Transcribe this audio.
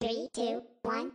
Three, two, one.